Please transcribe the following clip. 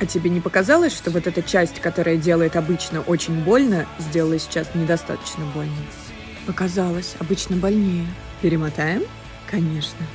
А тебе не показалось, что вот эта часть, которая делает обычно очень больно, сделала сейчас недостаточно больно? Показалось, обычно больнее. Перемотаем? Конечно.